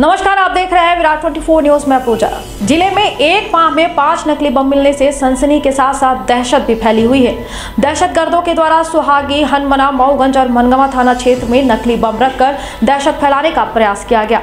नमस्कार, आप देख रहे हैं विराट 24 न्यूज़। में पूजा। ज़िले में एक माह में पाँच नकली बम मिलने से सनसनी के साथ साथ दहशत भी फैली हुई है। दहशत गर्दों के द्वारा सुहागी, हनमना, मऊगंज और मनगवा थाना क्षेत्र में नकली बम रखकर दहशत फैलाने का प्रयास किया गया।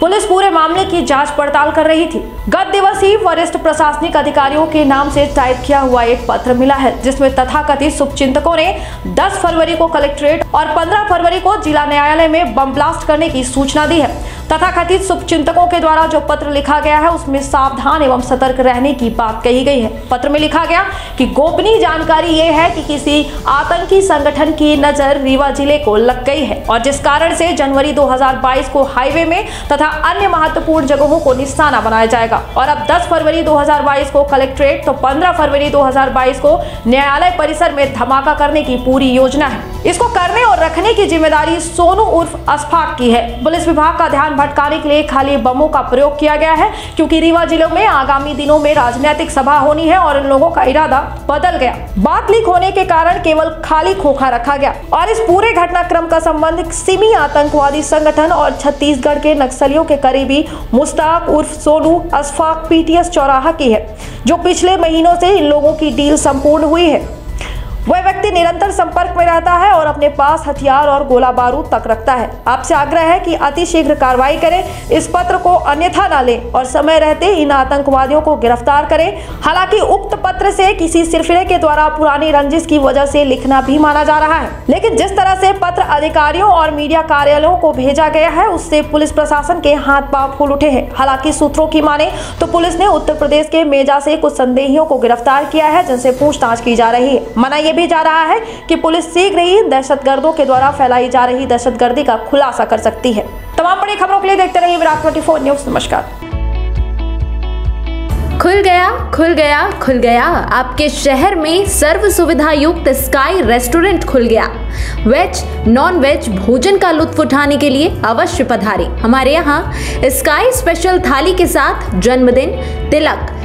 पुलिस पूरे मामले की जाँच पड़ताल कर रही थी। गत दिवस ही वरिष्ठ प्रशासनिक अधिकारियों के नाम से टाइप किया हुआ एक पत्र मिला है, जिसमें तथाकथित शुभचिंतकों ने 10 फरवरी को कलेक्ट्रेट और 15 फरवरी को जिला न्यायालय में बम ब्लास्ट करने की सूचना दी है। तथाकथित शुभचिंतकों के द्वारा जो पत्र लिखा गया है, उसमें सावधान एवं सतर्क रहने की बात कही गई है। पत्र में लिखा गया कि गोपनीय जानकारी ये है कि किसी आतंकी संगठन की नज़र रीवा ज़िले को लग गई है और जिस कारण से जनवरी 2022 को हाईवे में तथा अन्य महत्वपूर्ण जगहों को निशाना बनाया जाएगा और अब 10 फरवरी 2022 को कलेक्ट्रेट तो 15 फरवरी 2022 को न्यायालय परिसर में धमाका करने की पूरी योजना है। इसको करने और रखने की ज़िम्मेदारी सोनू उर्फ़ अस्फाक की है। पुलिस विभाग का ध्यान भटकाने के लिए खाली बमों का प्रयोग किया गया है, क्योंकि रीवा ज़िले में आगामी दिनों में राजनीतिक सभा होनी है और इन लोगों का इरादा बदल गया। बात लीक होने के कारण केवल खाली खोखा रखा गया और इस पूरे घटनाक्रम का संबंध सिमी आतंकवादी संगठन और छत्तीसगढ़ के नक्सलियों के करीबी मुस्ताक उर्फ़ सोनू अस्फाक पीटीएस चौराहा की है, जो पिछले महीनों से इन लोगों की डील संपूर्ण हुई है। वह व्यक्ति निरंतर संपर्क में रहता है और अपने पास हथियार और गोला बारूद तक रखता है। आपसे आग्रह है कि अति शीघ्र कार्रवाई करें, इस पत्र को अन्यथा न लें और समय रहते इन आतंकवादियों को गिरफ़्तार करें। हालाँकि उक्त पत्र से किसी सिरफिरे के द्वारा पुरानी रंजिश की वजह से लिखना भी माना जा रहा है। लेकिन जिस तरह से पत्र अधिकारियों और मीडिया कार्यालयों को भेजा गया है, उससे पुलिस प्रशासन के हाथ पाँव फूल उठे हैं। हालाँकि सूत्रों की माने तो पुलिस ने उत्तर प्रदेश के मेजा से कुछ संदेहियों को गिरफ़्तार किया है, जिनसे पूछताछ की जा रही है। मना भी जा रहा है कि पुलिस शीघ्र ही दहशतगर्दों के द्वारा फैलाई जा रही दहशतगर्दी का खुलासा कर सकती है। तमाम बड़ी खबरों के लिए देखते रहिए विराट ट्वेंटी न्यूज़, नमस्कार। खुल गया खुल गया खुल गया। आपके शहर में सर्व सुविधा युक्त स्काई रेस्टोरेंट खुल गया। वेज नॉन वेज भोजन का लुत्फ उठाने के लिए अवश्य पधारें। हमारे यहाँ स्काई स्पेशल थाली के साथ जन्मदिन, तिलक